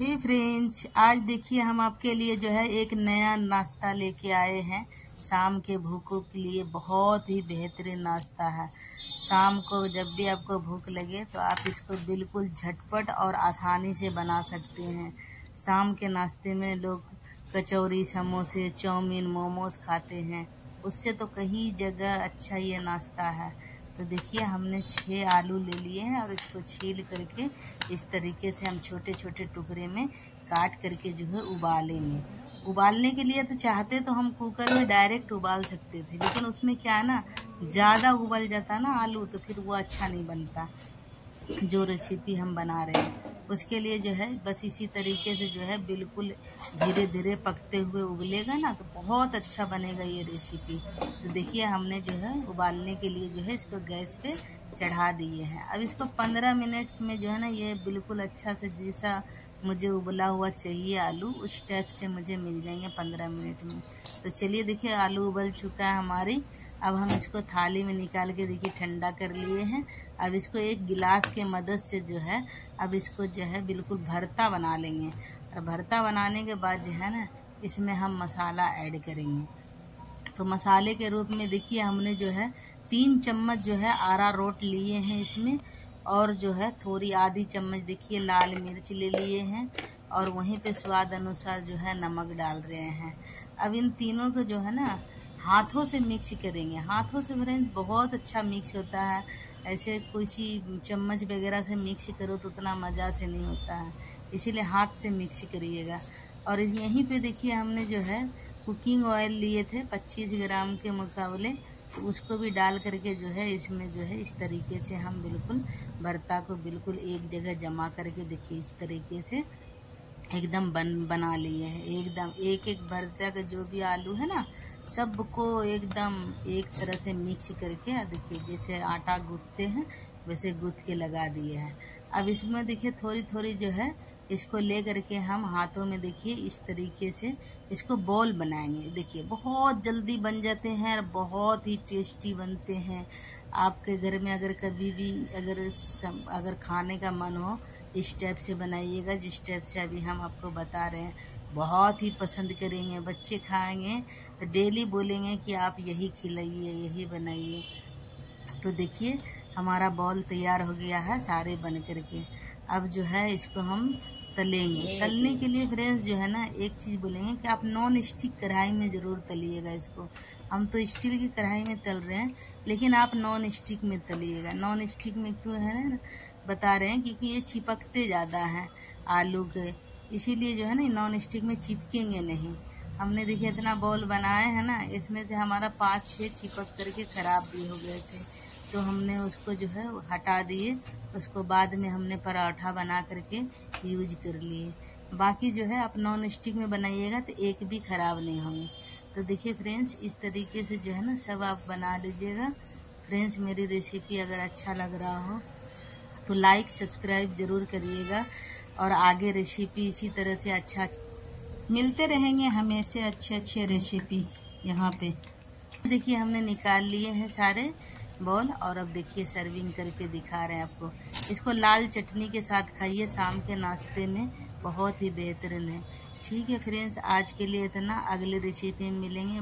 हे friends आज देखिए हम आपके लिए जो है एक नया नाश्ता लेके आए हैं। शाम के भूखों के लिए बहुत ही बेहतरीन नाश्ता है। शाम को जब भी आपको भूख लगे तो आप इसको बिल्कुल झटपट और आसानी से बना सकते हैं। शाम के नाश्ते में लोग कचौरी, समोसे, चाउमीन, मोमोज खाते हैं। उससे तो कहीं जगह अच्छा ये नाश्ता है। तो देखिए, हमने छः आलू ले लिए हैं और इसको छील करके इस तरीके से हम छोटे छोटे टुकड़े में काट करके जो है उबालेंगे। उबालने के लिए तो चाहते तो हम कुकर में डायरेक्ट उबाल सकते थे, लेकिन उसमें क्या है ना, ज़्यादा उबल जाता ना आलू तो फिर वो अच्छा नहीं बनता, जो रेसिपी हम बना रहे हैं। उसके लिए जो है, बस इसी तरीके से जो है, बिल्कुल धीरे धीरे पकते हुए उबलेगा ना तो बहुत अच्छा बनेगा ये रेसिपी तो देखिए, हमने जो है, उबालने के लिए जो है, इसको गैस पे चढ़ा दिए हैं। अब इसको पंद्रह मिनट में जो है ना, ये बिल्कुल अच्छा से जैसा मुझे उबला हुआ चाहिए आलू, उस टाइप से मुझे मिल जाएँगे पंद्रह मिनट में। तो चलिए, देखिए, आलू उबल चुका है हमारी। अब हम इसको थाली में निकाल के, देखिए, ठंडा कर लिए हैं। अब इसको एक गिलास के मदद से जो है, अब इसको जो है बिल्कुल भरता बना लेंगे। और भरता बनाने के बाद जो है ना, इसमें हम मसाला ऐड करेंगे। तो मसाले के रूप में देखिए, हमने जो है तीन चम्मच जो है आरा रोट लिए हैं इसमें, और जो है थोड़ी आधी चम्मच देखिए लाल मिर्च ले लिए हैं, और वहीं पे स्वाद अनुसार जो है नमक डाल रहे हैं। अब इन तीनों को जो है ना, हाथों से मिक्स करेंगे। हाथों से फ्रेंड्स, बहुत अच्छा मिक्स होता है। ऐसे किसी चम्मच वगैरह से मिक्स करो तो उतना मज़ा से नहीं होता है। इसीलिए हाथ से मिक्स करिएगा। और यहीं पे देखिए हमने जो है कुकिंग ऑयल लिए थे 25 ग्राम के मुकाबले तो उसको भी डाल करके जो है इसमें जो है इस तरीके से हम बिल्कुल भरता को बिल्कुल एक जगह जमा करके देखिए इस तरीके से एकदम बन, बना लिए हैं। एकदम एक एक भरता का जो भी आलू है ना सबको एकदम एक तरह से मिक्स करके देखिए जैसे आटा गूंथते हैं वैसे गूंथ के लगा दिए हैं। अब इसमें देखिए थोड़ी थोड़ी जो है इसको ले करके हम हाथों में देखिए इस तरीके से इसको बॉल बनाएँगे। देखिए बहुत जल्दी बन जाते हैं और बहुत ही टेस्टी बनते हैं। आपके घर में अगर कभी भी अगर सम, अगर खाने का मन हो इस टाइप से बनाइएगा जिस टाइप से अभी हम आपको बता रहे हैं। बहुत ही पसंद करेंगे बच्चे खाएँगे तो डेली बोलेंगे कि आप यही खिलाइए यही बनाइए। तो देखिए हमारा बॉल तैयार हो गया है सारे बन करके अब जो है इसको हम तलेंगे। तलने के लिए फ्रेंड्स जो है ना एक चीज़ बोलेंगे कि आप नॉन स्टिक कढ़ाई में ज़रूर तलिएगा इसको। हम तो स्टील की कढ़ाई में तल रहे हैं लेकिन आप नॉन स्टिक में तलिएगा। नॉन स्टिक में क्यों है ना बता रहे हैं क्योंकि ये चिपकते ज़्यादा हैं। आलू के इसीलिए जो है ना नॉन स्टिक में चिपकेंगे नहीं। हमने देखिए, इतना बॉल बनाए है ना, इसमें से हमारा पाँच छः चिपक करके ख़राब भी हो गए थे। तो हमने उसको जो है हटा दिए। उसको बाद में हमने पराठा बना करके यूज़ कर लिए। बाकी जो है, आप नॉन स्टिक में बनाइएगा तो एक भी ख़राब नहीं होंगे। तो देखिए फ्रेंड्स इस तरीके से जो है ना, सब आप बना लीजिएगा। फ्रेंड्स मेरी रेसिपी अगर अच्छा लग रहा हो तो लाइक सब्सक्राइब ज़रूर करिएगा। और आगे रेसिपी इसी तरह से अच्छा मिलते रहेंगे हमेशा अच्छे अच्छे रेसिपी यहाँ पे। देखिए हमने निकाल लिए हैं सारे बॉल, और अब देखिए सर्विंग करके दिखा रहे हैं आपको। इसको लाल चटनी के साथ खाइए, शाम के नाश्ते में बहुत ही बेहतरीन है। ठीक है फ्रेंड्स आज के लिए इतना। अगले रेसिपी में मिलेंगे।